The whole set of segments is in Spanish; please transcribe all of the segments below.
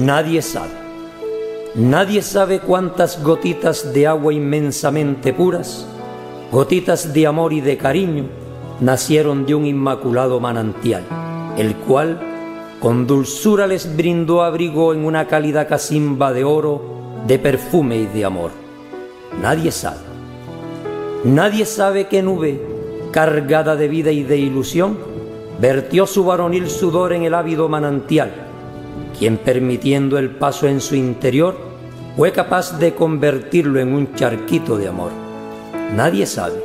Nadie sabe. Nadie sabe cuántas gotitas de agua inmensamente puras, gotitas de amor y de cariño, nacieron de un inmaculado manantial, el cual con dulzura les brindó abrigo en una cálida casimba de oro, de perfume y de amor. Nadie sabe. Nadie sabe qué nube, cargada de vida y de ilusión, vertió su varonil sudor en el ávido manantial, quien permitiendo el paso en su interior, fue capaz de convertirlo en un charquito de amor. Nadie sabe.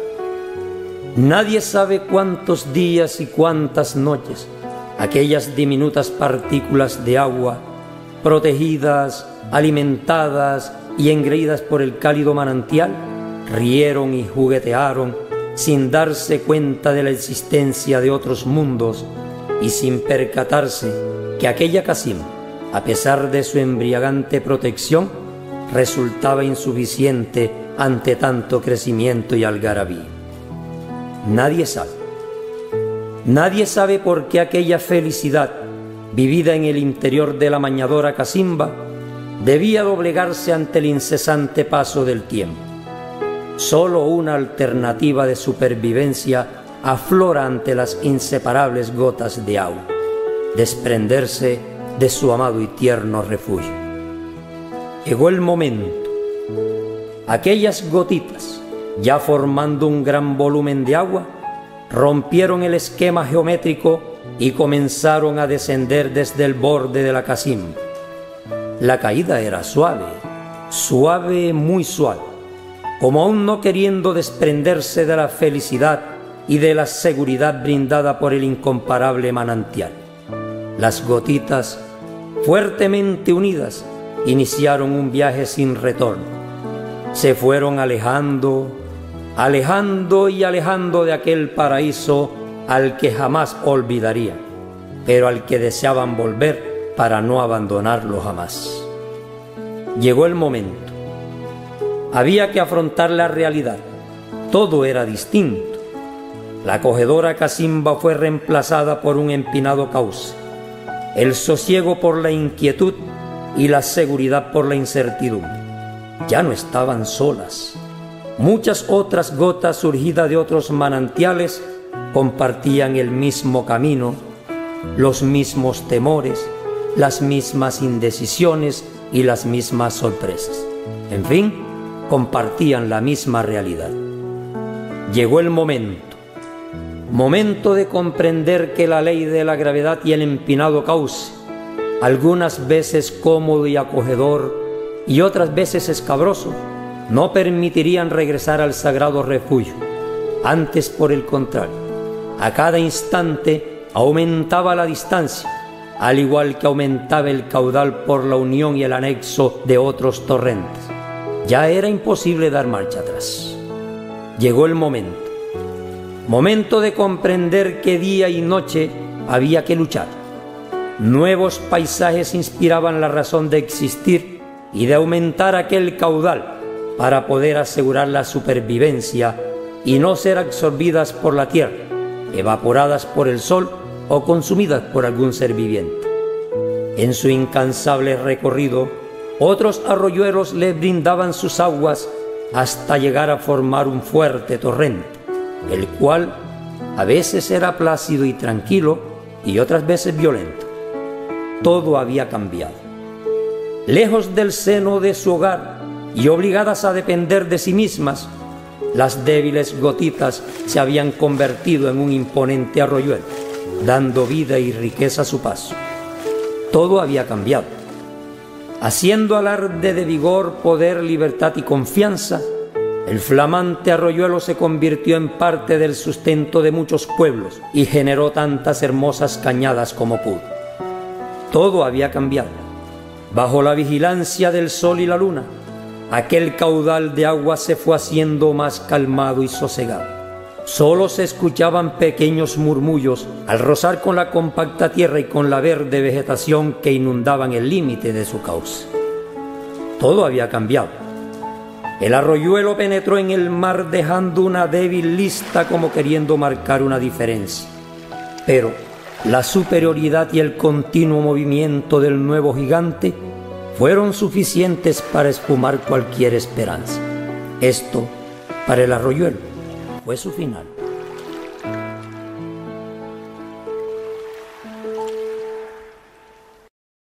Nadie sabe cuántos días y cuántas noches aquellas diminutas partículas de agua, protegidas, alimentadas y engreídas por el cálido manantial, rieron y juguetearon sin darse cuenta de la existencia de otros mundos y sin percatarse que aquella Casim, a pesar de su embriagante protección, resultaba insuficiente ante tanto crecimiento y algarabía. Nadie sabe. Nadie sabe por qué aquella felicidad, vivida en el interior de la mañadora Casimba, debía doblegarse ante el incesante paso del tiempo. Solo una alternativa de supervivencia aflora ante las inseparables gotas de agua, desprenderse de su amado y tierno refugio. Llegó el momento. Aquellas gotitas, ya formando un gran volumen de agua, rompieron el esquema geométrico y comenzaron a descender desde el borde de la casimba. La caída era suave, suave, muy suave como aún no queriendo desprenderse de la felicidad y de la seguridad brindada por el incomparable manantial. Las gotitas, fuertemente unidas, iniciaron un viaje sin retorno. Se fueron alejando, alejando y alejando de aquel paraíso al que jamás olvidarían, pero al que deseaban volver para no abandonarlo jamás. Llegó el momento había que afrontar la realidad. Todo era distinto. La acogedora casimba fue reemplazada por un empinado cauce, el sosiego por la inquietud y la seguridad por la incertidumbre. Ya no estaban solas. Muchas otras gotas surgidas de otros manantiales compartían el mismo camino, los mismos temores, las mismas indecisiones y las mismas sorpresas. En fin, compartían la misma realidad. Llegó el momento, momento de comprender que la ley de la gravedad y el empinado cauce, algunas veces cómodo y acogedor y otras veces escabroso, no permitirían regresar al sagrado refugio. Antes, por el contrario, a cada instante aumentaba la distancia, al igual que aumentaba el caudal por la unión y el anexo de otros torrentes. Ya era imposible dar marcha atrás. Llegó el momento. Momento de comprender que día y noche había que luchar. Nuevos paisajes inspiraban la razón de existir y de aumentar aquel caudal para poder asegurar la supervivencia y no ser absorbidas por la tierra, evaporadas por el sol o consumidas por algún ser viviente. En su incansable recorrido, otros arroyuelos le brindaban sus aguas hasta llegar a formar un fuerte torrente, el cual a veces era plácido y tranquilo y otras veces violento. Todo había cambiado. Lejos del seno de su hogar y obligadas a depender de sí mismas, las débiles gotitas se habían convertido en un imponente arroyuelo, dando vida y riqueza a su paso. Todo había cambiado haciendo alarde de vigor, poder, libertad y confianza, el flamante arroyuelo se convirtió en parte del sustento de muchos pueblos y generó tantas hermosas cañadas como pudo. Todo había cambiado. Bajo la vigilancia del sol y la luna, aquel caudal de agua se fue haciendo más calmado y sosegado. Solo se escuchaban pequeños murmullos al rozar con la compacta tierra y con la verde vegetación que inundaban el límite de su cauce. Todo había cambiado. El arroyuelo penetró en el mar dejando una débil lista como queriendo marcar una diferencia. Pero la superioridad y el continuo movimiento del nuevo gigante fueron suficientes para esfumar cualquier esperanza. Esto, para el arroyuelo, fue su final.